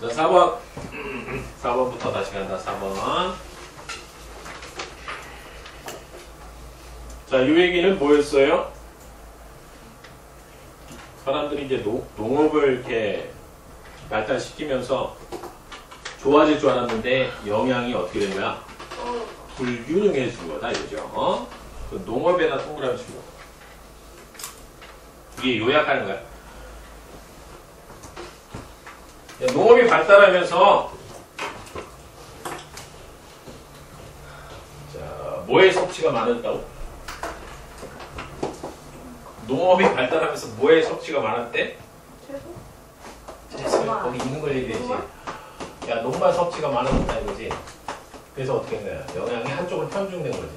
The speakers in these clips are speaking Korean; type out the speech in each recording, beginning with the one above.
자, 4번. 4번부터 다시 간다, 4번. 자, 이 얘기는 뭐였어요? 사람들이 이제 농, 농업을 이렇게 발달시키면서 좋아질 줄 알았는데 영양이 어떻게 된 거야? 불균형해진 거다, 이거죠. 어? 그 농업에다 동그라미 치고. 이게 요약하는 거야. 야, 농업이 발달하면서 자, 뭐의 섭취가 많았다고? 농업이 발달하면서 뭐의 섭취가 많았대? 채소? 거기 있는 걸 얘기해야지. 야, 농만 섭취가 많아졌다 이거지. 그래서 어떻게 된 거야? 영양이 한쪽으로 편중된 거지.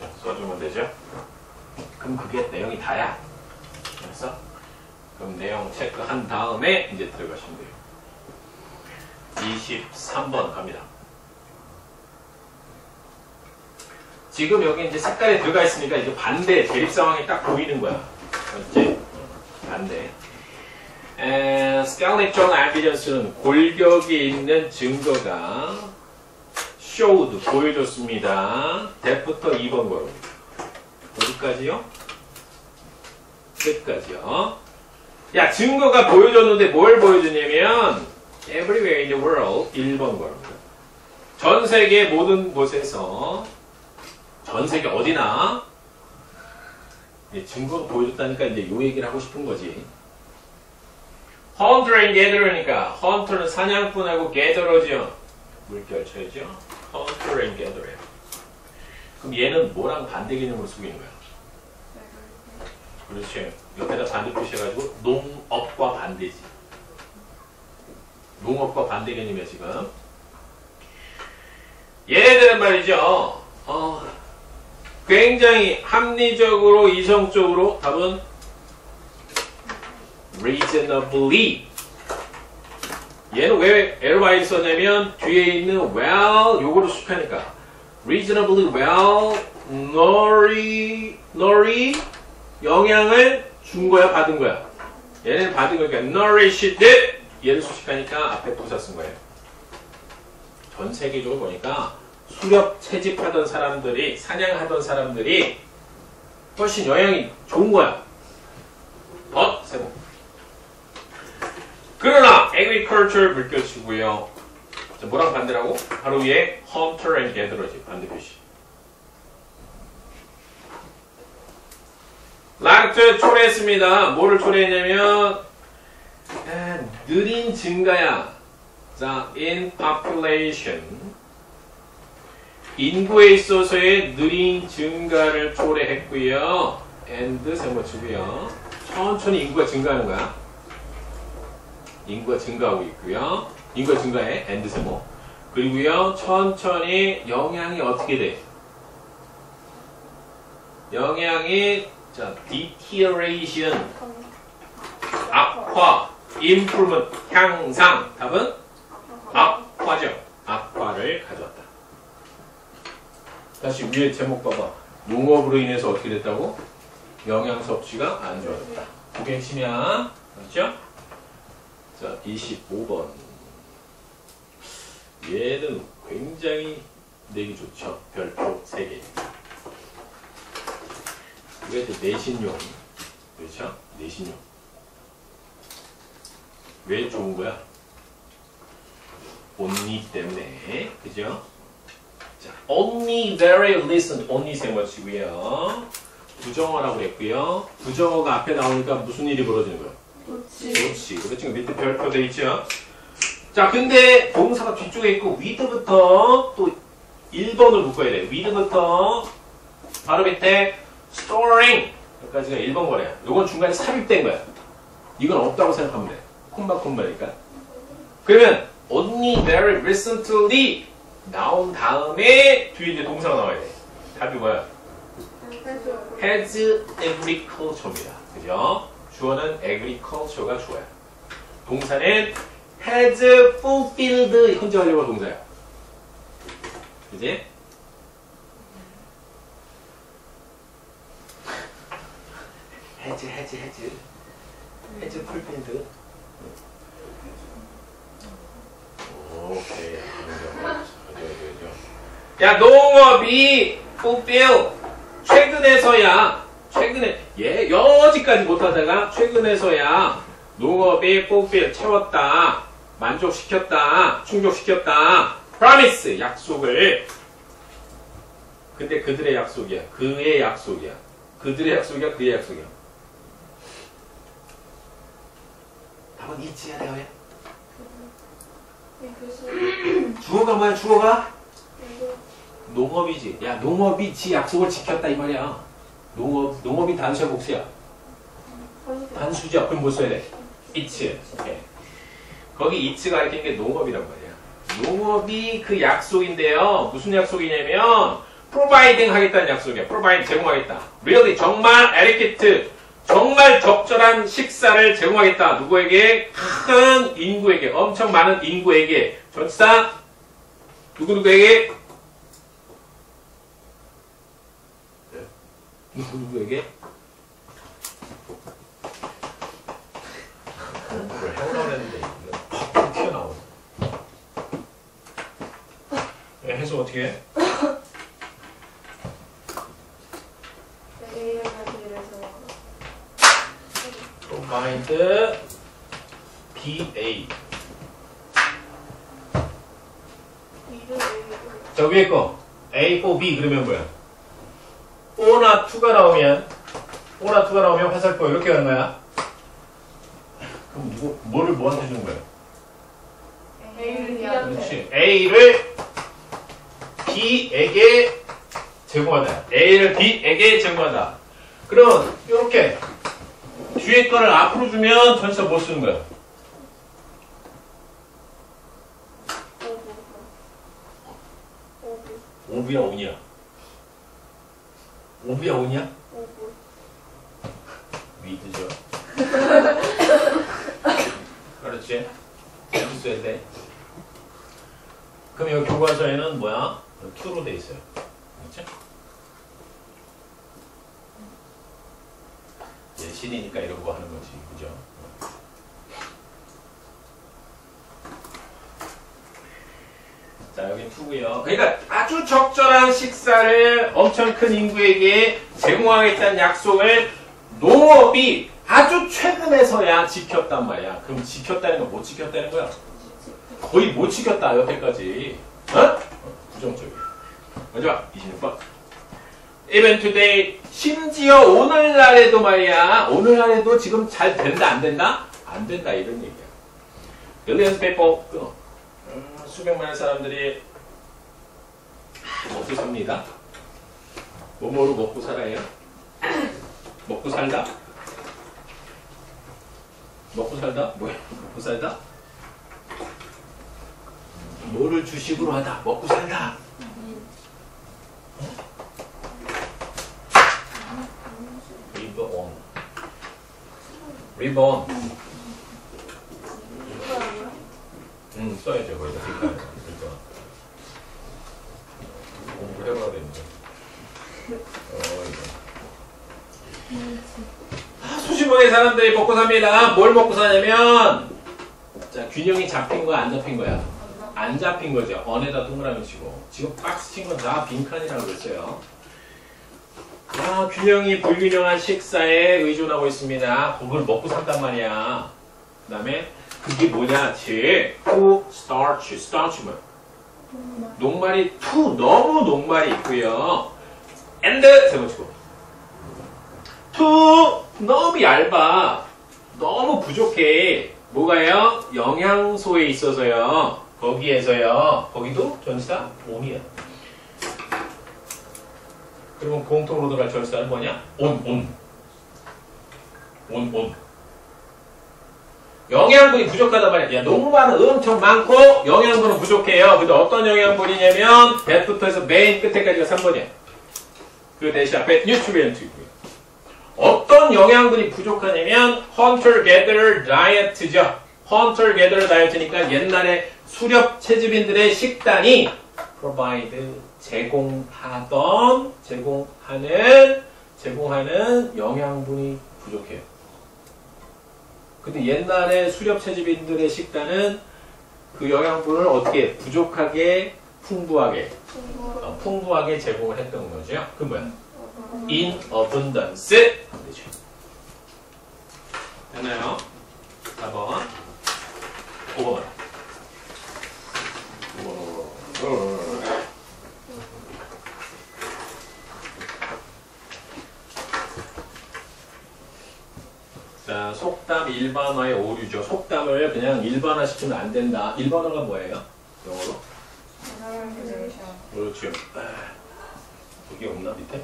자, 써주면 되죠? 그럼 그게 내용이 다야. 그래서 그럼 내용 체크한 다음에 이제 들어가시면 돼요. 23번 갑니다. 지금 여기 이제 색깔이 들어가 있으니까 이제 반대 대립 상황이 딱 보이는 거야. 맞지? 반대. 에, skeletal evidence는 골격이 있는 증거가 showed 보여줬습니다. that부터 2번 거로. 어디까지요? 끝까지요. 야, 증거가 보여줬는데 뭘 보여주냐면 everywhere in the world 1번 거입니다. 전 세계 모든 곳에서 전 세계 어디나 예, 증거가 보여줬다니까 이제 요 얘기를 하고 싶은 거지. Hunter and Gatherer니까 Hunter는 사냥꾼하고 Gatherer죠. 물결 쳐야죠. Hunter and Gatherer. 그럼 얘는 뭐랑 반대 개념으로 쓰고 있는 거야? 그렇지. 옆에다 반대 표시해가지고 농업과 반대지. 농업과 반대 개념이야 지금. 얘네들은 말이죠. 어, 굉장히 합리적으로 이성적으로 답은 reasonably 얘는 왜 ly 썼냐면 뒤에 있는 well 요거를 수식하니까 reasonably well nouri nouri 영향을 준 거야 받은 거야 얘는 받은 거니까 nourished 얘를 수식하니까 앞에 부사 쓴 거예요 전 세계적으로 보니까 수렵 채집하던 사람들이 사냥하던 사람들이 훨씬 영향이 좋은 거야. 어? 세모. 그러나 agriculture 물결 치고요. 자, 뭐랑 반대라고? 바로 위에 hunter and gatherer지 반대 표시. 락트 초래했습니다. 뭐를 초래했냐면 아, 느린 증가야. 자, in population 인구에 있어서의 느린 증가를 초래했고요. and 세모치고요. 천천히 인구가 증가하는 거야. 인구가 증가하고 있고요. 인구가 증가해 and 세모. 그리고요. 천천히 영향이 어떻게 돼? 영향이 자 deterioration 악화, improvement 향상. 답은 악화죠. 악화를 가져왔다. 다시 위에 제목 봐봐. 농업으로 인해서 어떻게 됐다고? 영양 섭취가 안 좋아졌다. 그게 핵심이야. 맞죠? 자, 25번. 얘는 굉장히 내기 좋죠. 별표 3개. 이게 내신용. 그렇죠? 내신용. 왜 좋은 거야? only 때문에. 그죠? 자, only very listen, only 세모치고요. 부정어라고 그랬고요. 부정어가 앞에 나오니까 무슨 일이 벌어지는 거야? 그렇지. 그래 지금 밑에 별표 돼 있죠? 자, 근데 동사가 뒤쪽에 있고 with부터 또 1번을 묶어야 돼. with부터 바로 밑에 storing 여기까지가 1번 거래야. 요건 중간에 삽입된 거야. 이건 없다고 생각하면 돼. 콤마 콤마니까. 그러면 only very recently 나온 다음에 뒤에 이제 동사가 나와야 돼. 답이 뭐야? has agriculture입니다. 그죠? 주어는 agriculture가 주어야. 동사는 has fulfilled 현재 완료가 동사야. 그지? 해즈 해즈 해즈 해즈 오케이. 야 농업이 fulfill 최근에서야 최근에 예 여지까지 못하다가 최근에서야 농업이 fulfill 채웠다 만족시켰다 충족시켰다. Promise 약속을. 근데 그들의 약속이야. 그의 약속이야. 그들의 약속이야 그의 약속이야 답은 있지야 왜 네, 그래서 주어가 뭐야 주어가 이거 농업이지. 야, 농업이 지 약속을 지켰다 이 말이야. 농업, 농업이 단수야, 복수야? 단수죠. 그럼 뭐 써야 돼? it's. 오케이. 거기 it가 가리키는 게 농업이란 말이야. 농업이 그 약속인데요. 무슨 약속이냐면 providing 하겠다는 약속이야. provide 제공하겠다. really 정말 adequate 정말 적절한 식사를 제공하겠다. 누구에게? 큰 인구에게, 엄청 많은 인구에게. 전사 누구누구에게? 누구 누구에게? 공부를 해오라고 했는데 이거 팍 튀어나오네. 예, 해석 어떻게 해? AM한테서 provide BA 이를 저 위에 거 A for B 그러면 뭐야? O나 2가 나오면 O나 2가 나오면 화살표 이렇게 가는 거야? 그럼 누구, 뭐를 뭐한테 주는 거야? A를 B한테 그렇지. A를 B에게 제공하다. A를 B에게 제공하다. 그럼 이렇게 뒤에 거를 앞으로 주면 전치사 뭐 쓰는 거야? 오브야 온이야? 오브야 온이야? 오브 위드죠. 그렇지. 써야 돼? 그럼 여기 교과서에는 뭐야? 투로 돼 있어요. 그렇지? 예 신이니까 이런 거 하는 거지. 그죠? 자, 여기 투고요. 그러니까 아주 적절한 식사를 엄청 큰 인구에게 제공하겠다는 약속을 농업이 아주 최근에서야 지켰단 말이야. 그럼 지켰다는 건 못 지켰다는 거야? 거의 못 지켰다, 여태까지. 어? 어, 부정적이야. 마지막, 26번. Even today, 심지어 오늘날에도 말이야. 오늘날에도 지금 잘 된다, 안 된다? 안 된다, 이런 얘기야. millions people, 끊어. 음, 수백 만의 사람들이 먹고 삽니다. 뭐뭐로 먹고 살아요? 먹고 살다? 먹고 살다? 뭐야? 먹고 살다? 뭐를 주식으로 하다? 먹고 살다? 리본 리본 응 써야죠 거기다. 그러니까. 공부를 해봐야 되는데. 어 이거 아, 수십억의 사람들이 먹고 삽니다. 뭘 먹고 사냐면 자 균형이 잡힌 거야 안 잡힌 거야? 안 잡힌 거죠. 언에다 동그라미 치고. 지금 박스 친 건 다 빈칸이라고 그랬어요. 아, 균형이 불균형한 식사에 의존하고 있습니다. 그걸 먹고 산단 말이야. 그 다음에 그게 뭐냐? 제 to starch. starch 뭐? 녹말이 to 너무 녹말이 있고요. and 세번치고 to 너무 얇아. 너무 부족해. 뭐가요? 영양소에 있어서요. 거기에서요. 거기도 전치사 온이야. 그러면 공통으로 들어갈 절사는 뭐냐? 온, 온. 온, 온. 영양분이 부족하단 말이야. 야, 녹말은 엄청 많고 영양분은 부족해요. 근데 어떤 영양분이냐면 배부터 해서 맨 끝에까지가 3번이야. 그 대신 앞에 뉴트리언트이고요. 어떤 영양분이 부족하냐면 hunter-gatherer diet죠. hunter-gatherer diet니까 옛날에 수렵 채집인들의 식단이 provide 제공하던 제공하는 제공하는 영양분이 부족해요. 근데 옛날에 수렵 채집인들의 식단은 그 영양분을 어떻게 부족하게 풍부하게 어, 풍부하게 제공을 했던 거죠. 그 뭐야? in abundance 되죠. 됐나요? 4번 5번 자, 속담 일반화의 오류죠. 속담을 그냥 일반화시키면 안 된다. 일반화가 뭐예요? 영어로? 그렇죠. 아, 거기 없나 밑에?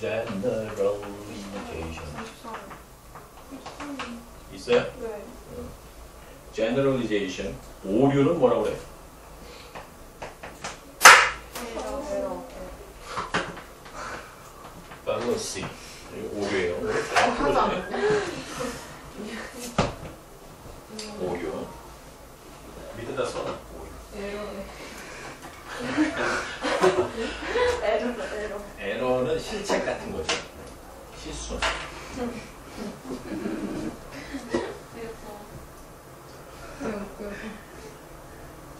Generalization 있어요? 네. Generalization 오류는 뭐라고 그래? fallacy 이거 오류예요. 다 풀어주네. 오류. 밑에다 써놔. 오류. 에러 에러. 에러는 실책 같은 거죠. 실수.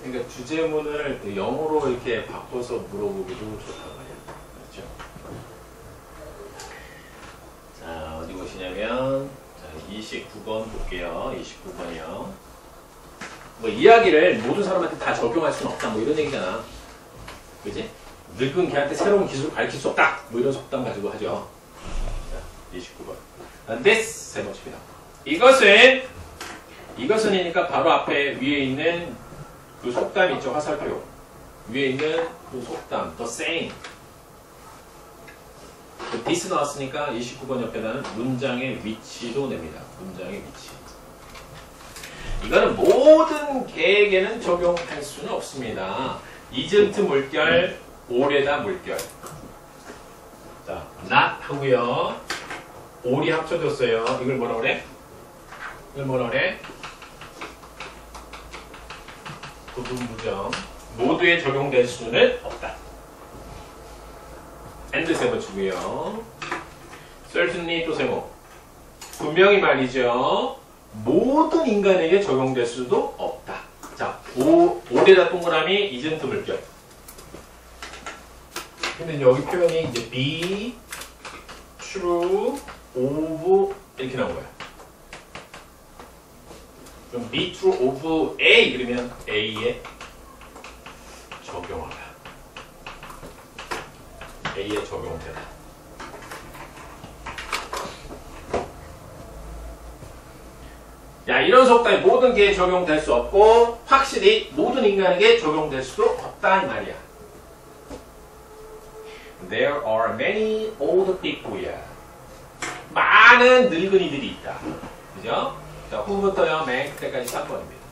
그러니까 주제문을 그 영어로 이렇게 바꿔서 물어 보기도 좋단 말이야. 그렇죠? 자, 어디 보시냐면, 자, 29번 볼게요. 29번이요. 뭐, 이야기를 모든 사람한테 다 적용할 수는 없다. 뭐, 이런 얘기잖아. 그지? 늙은 걔한테 새로운 기술을 가르칠 수 없다. 뭐, 이런 속담 가지고 하죠. 자, 29번. 아, this 세 번째입니다. 이것은, 이것은이니까 바로 앞에 위에 있는 그 속담 있죠, 화살표. 위에 있는 그 속담, the same. 그 this 나왔으니까 29번 옆에다는 문장의 위치도 냅니다. 문장의 위치. 이거는 모든 개에게는 적용할 수는 없습니다. 이젠트 물결, 오래다 물결. 자, not 하고요. 올이 합쳐졌어요. 이걸 뭐라 그래? 이걸 뭐라 그래? 부분 부정 모두에 적용될 수는 없다. and 세모 치고요. certainly 또 세모. 분명히 말이죠. 모든 인간에게 적용될 수도 없다. 자, 오, 오대다 동그라미 이젠트 물결. 근데 여기 표현이 이제 be true of 이렇게 나온 거야. 그럼 be true of A 그러면 A에 적용하라. A에 적용되라. 야, 이런 속담이 모든 개에 적용될 수 없고 확실히 모든 인간에게 적용될 수도 없다 이 말이야. There are many old people야. 많은 늙은이들이 있다. 그죠? 자, 후부터요, 맨 끝까지 3번입니다.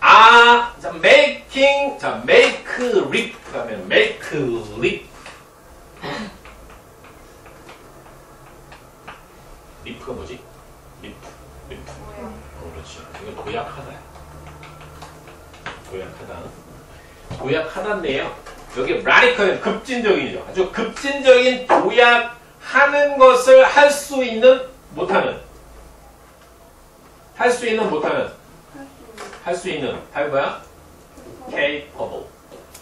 아, 자, making, 자, make lip 하면 make. 립가 뭐지? 립, 립. 어, 그렇지. 이거 도약하다. 도약하다. 도약하다인데요. 여기 radical, 급진적이죠. 아주 급진적인 도약하는 것을 할 수 있는, 못하는. 할 수 있는, 못하는. 할 수 있는. 답이 뭐야? Capable.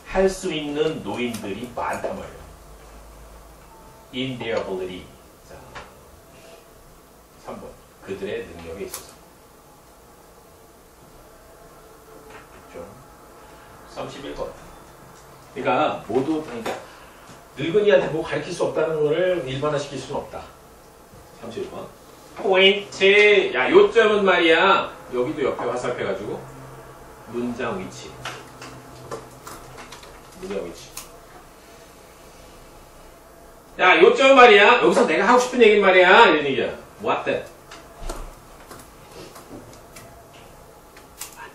할 수 있는 노인들이 많단 말이에요. in their ability. 자, 3번. 그들의 능력에 있어서. 그렇죠? 31번. 그러니까 모두 그러니까 늙은이한테 뭐 가르칠 수 없다는 거를 일반화시킬 수는 없다. 31번. 포인트. 야, 요점은 말이야. 여기도 옆에 화살표가지고 문장 위치. 문장 위치. 야, 요점 말이야. 여기서 내가 하고 싶은 얘기는 말이야. 이런 얘기야. What that? What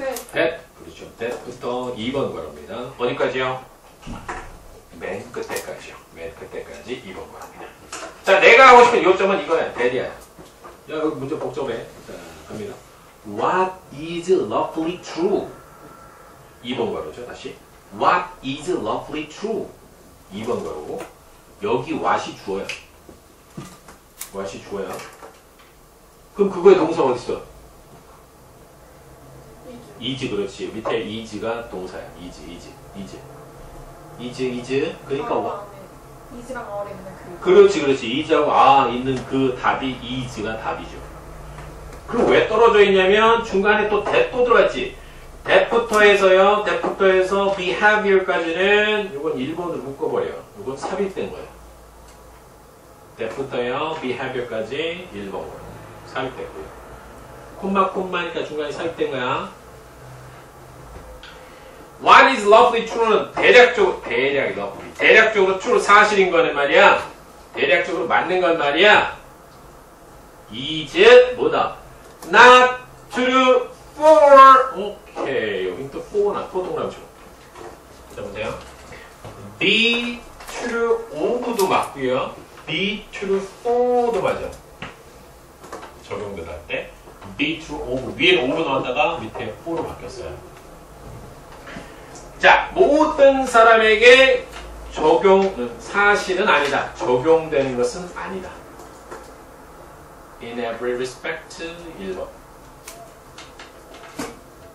that? that. 그렇죠. that부터 2번 바랍니다. 어디까지요? 맨 끝에까지요. 맨 끝에까지 2번 바랍니다. 자, 내가 하고 싶은 요점은 이거야. that이야. 야, 여기 문제 복잡해. 자, 갑니다. What is roughly true? 2번 바로죠. 다시. What is roughly true? 2번 거고 여기 what이 주어야. what이 주어야. 그럼 그거의 동사 어디 있어? is 그렇지. 밑에 is가 동사야. is, is, is. is, is. 그러니까 what? 이즈랑 아울이 있는 그. 그렇지, 그렇지. is하고 아 있는 그 답이 is가 답이죠. 그럼 왜 떨어져 있냐면 중간에 또 that 또 들어갔지. that부터 해서요. that부터 해서 behavior까지는 이건 1번으로 묶어버려. 이건 삽입된 거예요. that부터요. behavior까지 1번 삽입됐고요. 콤마 콤마니까 중간에 삽입된 거야. What is lovely true는 대략적으로 대략 lovely 대략적으로 true 사실인 거는 말이야. 대략적으로 맞는 건 말이야. is 뭐다? Not true for 오케이 여긴 또 for나 for 동남죠. 자 보세요. be true of도 맞고요. be true for도 맞아. 적용될 때 be true of 위에는 of 나왔다가 밑에 for로 바뀌었어요. 자, 모든 사람에게 적용, 사실은 아니다. 적용되는 것은 아니다. In every respect, 1번.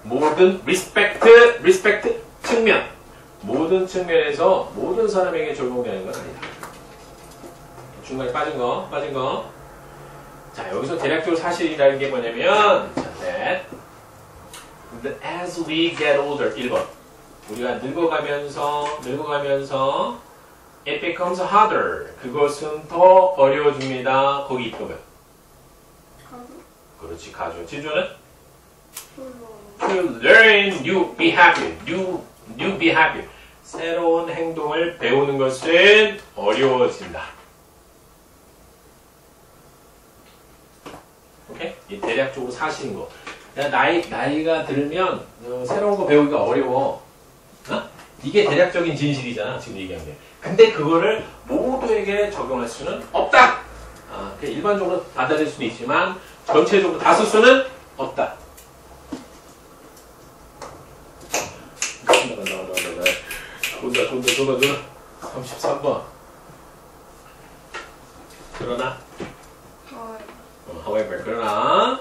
모든 respect, respect 측면. 모든 측면에서 모든 사람에게 적용되는 건 아니다. 중간에 빠진 거, 빠진 거. 자, 여기서 대략적으로 사실이라는 게 뭐냐면, 자, that. As we get older, 1번. 우리가 늙어가면서 늙어가면서 it becomes harder. 그것은 더 어려워집니다. 거기 있거든. 그렇지 가죠. 지조는 to learn new behavior, new new behavior. 새로운 행동을 배우는 것은 어려워진다. 오케이? 이 대략적으로 사실인 거. 야, 나이 나이가 들면 어, 새로운 거 배우기가 어려워. 어? 이게 대략적인 진실이잖아, 지금 얘기한 게. 근데 그거를 모두에게 적용할 수는 없다. 아, 그 일반적으로 받아들일 수도 있지만 전체적으로 다쓸 수는 없다. 나간다, 나간다, 나간다. 돈다, 돈다, 돈다, 돈다. 33번. 그러나, 아, 어, however, 그러나,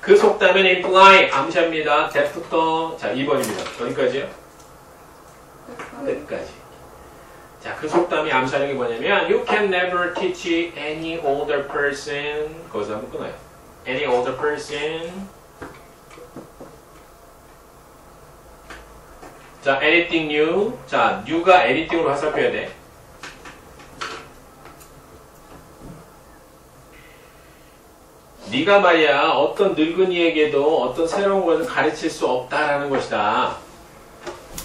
그 속담은 imply, 암시합니다. that부터, 자, 2번입니다. 여기까지요? 끝까지. 자, 그 속담이 암시하는 게 뭐냐면 You can never teach any older person 거기서 한번 끊어요. Any older person 자, anything new 자, new가 anything으로 화살표해야 돼. 네가 말이야 어떤 늙은이에게도 어떤 새로운 것을 가르칠 수 없다라는 것이다.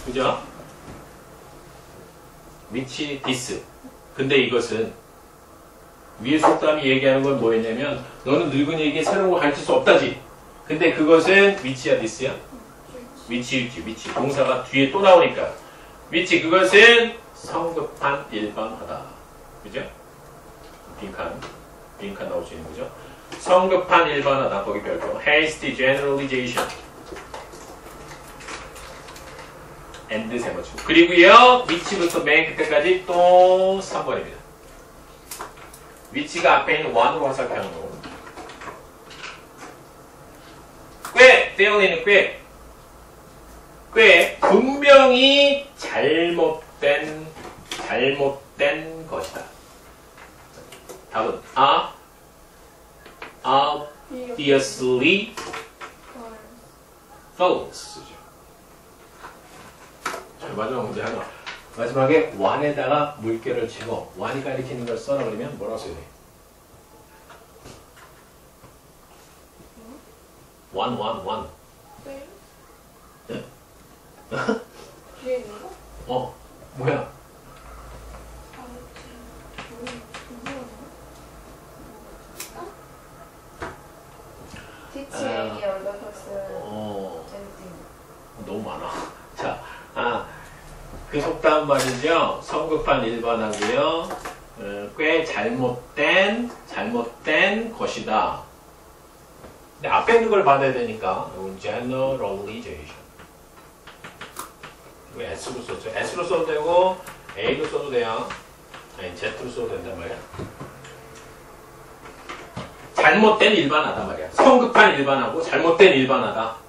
그죠? which this. 근데 이것은 위에 속담이 얘기하는 건 뭐였냐면 너는 늙은이에게 새로운 걸 가르칠 수 없다지. 근데 그것은 which야 this야? which일지 which 동사가 뒤에 또 나오니까 which 그것은 성급한 일반화다. 그죠? 빈칸 빈칸 나올 수 있는 거죠. 성급한 일반화다. 거기 별표 hasty generalization. and 세 번째. 그리고요, 위치부터 맨 끝까지 또 3번입니다. 위치가 앞에 있는 원으로 화살표하는 거고. 꽤! 떼어내는 꽤. 꽤 분명히 잘못된, 잘못된 것이다. 답은 아, obviously false. 자, 마지막 문제 하나. 마지막에 완에다가 물결을 치고 완이 가리키는 걸 써놔버리면 뭐라고 써야 돼? 완, 완, 완. 네? 네? 뒤에 있는 거? 어, 뭐야? 아, any older person 어. 너무 많아. 자, 아, 그 속담 말이죠. 성급한 일반하고요. 어, 꽤 잘못된, 잘못된 것이다. 근데 앞에 있는 걸 받아야 되니까, generalization. 왜 S로 썼죠? S로 써도 되고 A로 써도 돼요. 아니 Z로 써도 된단 말이야. 잘못된 일반하단 말이야. 성급한 일반하고 잘못된 일반하다.